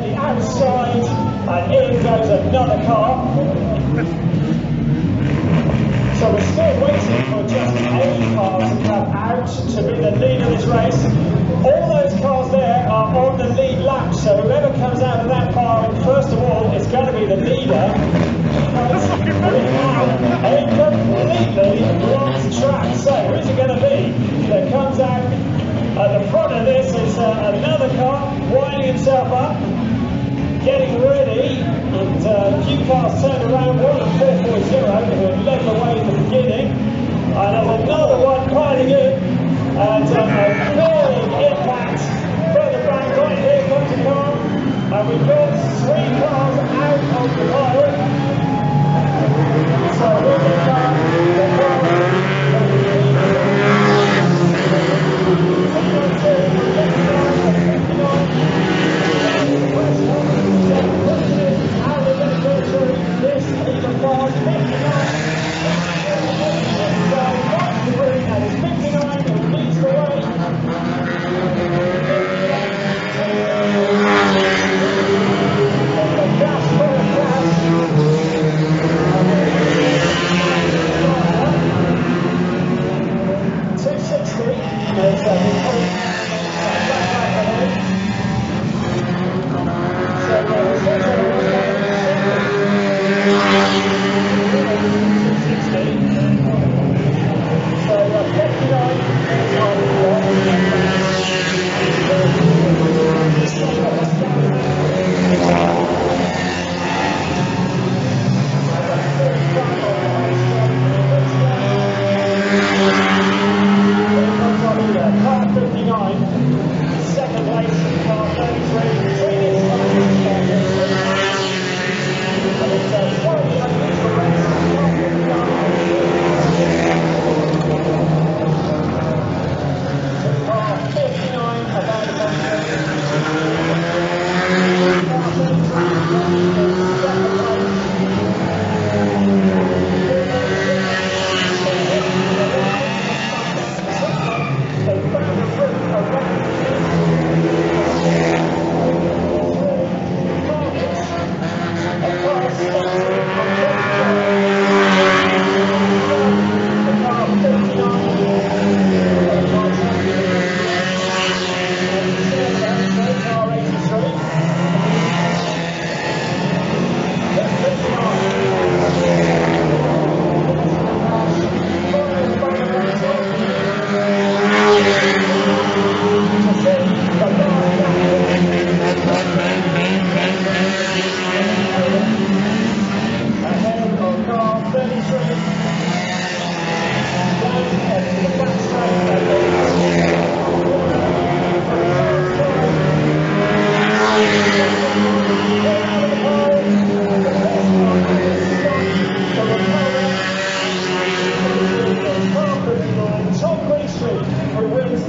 the outside, and in goes another car. So we're still waiting for just eight cars to come out to be the lead of this race. All those cars there are on the lead lap, so whoever comes out of that car, first of all, is going to be the leader. A completely blocked track. So who's it going to be that comes out at the front of this is uh, another car winding himself up. Cars turned around. One of 440 who led the way the beginning, and another one piling in. And uh, a big impact further back, right here comes a car. And we've got essa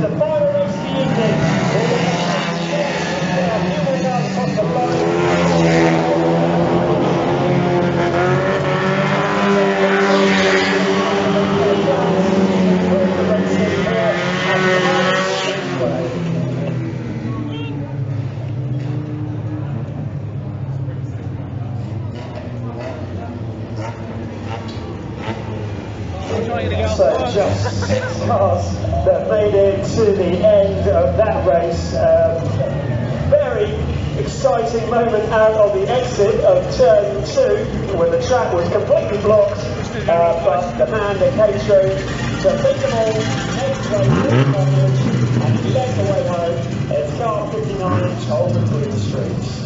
the final. So just six cars that made it to the end of that race. Um, very exciting moment out of the exit of turn two when the track was completely blocked. Uh, but the man that came through to them all, and led the way home. It's car 59 Holden Green Street.